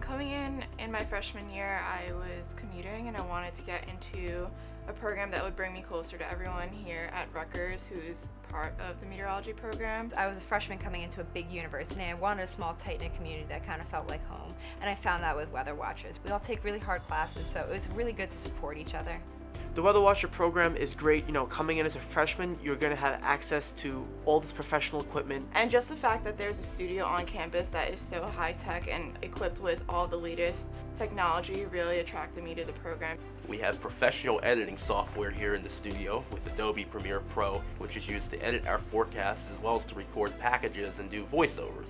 Coming in in my freshman year, I was commuting and I wanted to get into a program that would bring me closer to everyone here at Rutgers who's part of the meteorology program. I was a freshman coming into a big university and I wanted a small tight-knit community that kind of felt like home and I found that with Weather Watchers. We all take really hard classes so it was really good to support each other. The Weather Watcher program is great. You know, coming in as a freshman, you're going to have access to all this professional equipment. And just the fact that there's a studio on campus that is so high tech and equipped with all the latest technology really attracted me to the program. We have professional editing software here in the studio with Adobe Premiere Pro, which is used to edit our forecasts as well as to record packages and do voiceovers.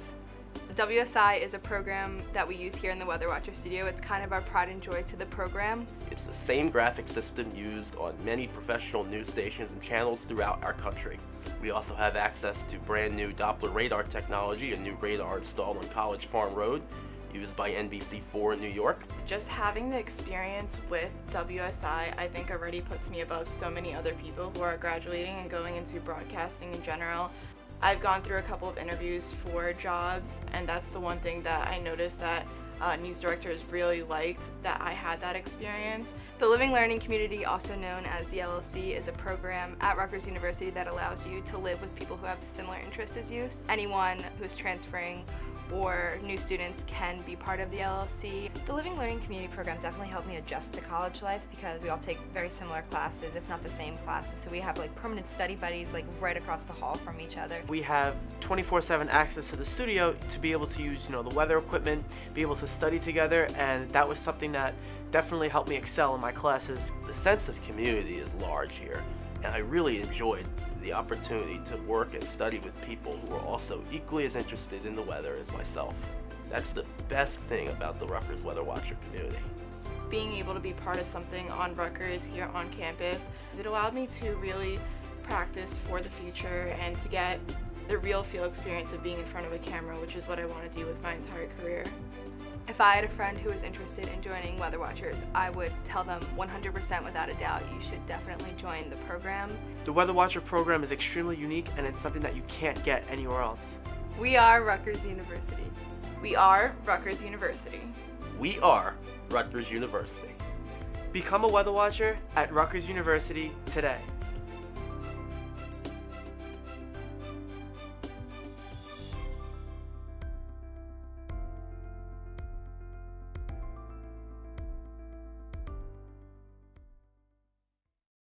WSI is a program that we use here in the Weather Watcher studio. It's kind of our pride and joy to the program. It's the same graphic system used on many professional news stations and channels throughout our country. We also have access to brand new Doppler radar technology, a new radar installed on College Farm Road used by NBC4 in New York. Just having the experience with WSI I think already puts me above so many other people who are graduating and going into broadcasting in general. I've gone through a couple of interviews for jobs and that's the one thing that I noticed that uh, news directors really liked that I had that experience. The Living Learning Community, also known as the LLC, is a program at Rutgers University that allows you to live with people who have similar interests as you. Anyone who is transferring or new students can be part of the LLC. The Living Learning Community Program definitely helped me adjust to college life because we all take very similar classes, if not the same classes. So we have like permanent study buddies like right across the hall from each other. We have 24-7 access to the studio to be able to use, you know, the weather equipment, be able to study together, and that was something that definitely helped me excel in my classes. The sense of community is large here, and I really enjoyed the opportunity to work and study with people who are also equally as interested in the weather as myself. That's the best thing about the Rutgers Weather Watcher community. Being able to be part of something on Rutgers here on campus, it allowed me to really practice for the future and to get the real feel experience of being in front of a camera, which is what I want to do with my entire career. If I had a friend who was interested in joining Weather Watchers, I would tell them 100% without a doubt you should definitely join the program. The Weather Watcher program is extremely unique and it's something that you can't get anywhere else. We are Rutgers University. We are Rutgers University. We are Rutgers University. Become a Weather Watcher at Rutgers University today.